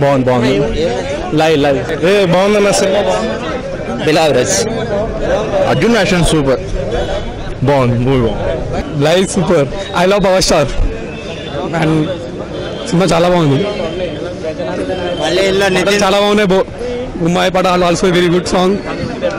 బాగుంది బాగుంది live live ఏ బాగుందన్న cinema bill average Arjun action super బాగుంది మూవీ బాగుంది live super I love power star and cinema చాలా బాగుంది మళ్ళీ ఇలా నితిన్ చాలా బాగున్నాయి బో ఉమ్మాయి పట ఆల్సో వెరీ గుడ్ సాంగ్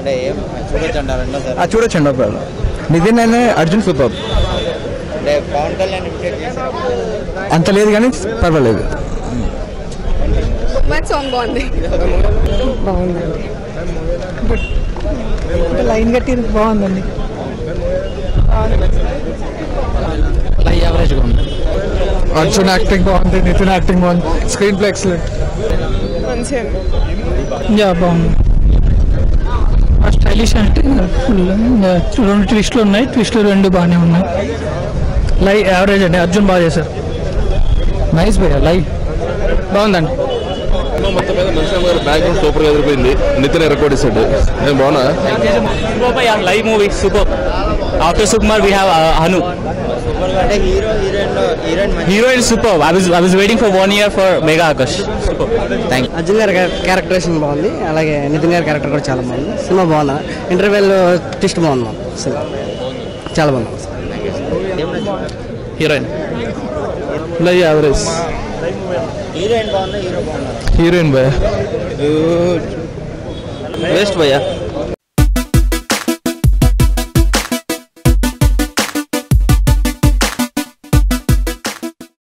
అంటే ఏం చూడొచ్చు అంటారు సార్ చూడొచ్చండి ఒకవేళ నితిన్ అనే అర్జున్ సూపర్ అంటే పవన్ కళ్యాణ్ ఇమిటేట్ చేశారు అంత లేదు కానీ పర్వాలేదు మంచి సాంగ్ బాగుంది లైన్ కట్టి బాగుందండి యావరేజ్ ఉంది అర్జున్ యాక్టింగ్ బాగుంది నితిన్ యాక్టింగ్ బాగుంది స్క్రీన్ ప్లే ఎక్సలెంట్ మంచిగా యా బాగుంది స్టైలిష్ అంటే ఫుల్ రెండు ట్విస్ట్లు ఉన్నాయి. ట్విస్ట్లు రెండు బాగానే ఉన్నాయి. లై యావరేజ్ అండి. అర్జున్ బాగా చేశారు. నైస్ భయ్య లై. బాగుందండి. మొత్తం మీద మనిషి గారు బ్యాక్గ్రౌండ్ సూపర్గా ఎదిరిపోయింది. నితిన్ ఎరకోడిస్తాడు నేను బాగున్నా? Super. After Sukumar, we heroine super. I waiting for one year for Megha Akash thank you Arjun గారి క్యారెక్టరేషన్ బాగుంది. అలాగే నితిన్ గారి క్యారెక్టర్ కూడా చాలా బాగుంది. సినిమా బాగుంది? ఇంటర్వ్యూ టిస్ట్ బాగుంది? సినిమా? చాలా బాగుంది. హీరోయిన్ లై యావరేజ్ హీరోయిన్ బాగుందా? బెస్ట్ హీరోయిన్ వేస్ట్ భయ్యా